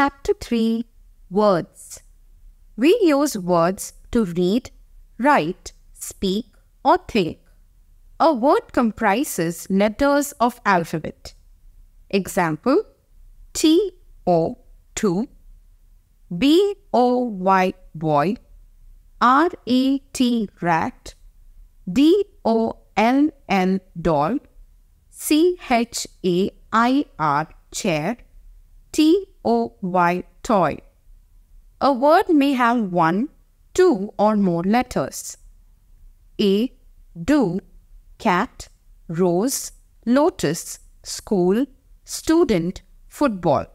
Chapter 3 Words We use words to read, write, speak, or think. A word comprises letters of alphabet. Example T O 2 B O Y boy R A T rat D O L doll C H A I R chair T O Y toy. A word may have one, two, or more letters. A, do, cat, rose, lotus, school, student, football.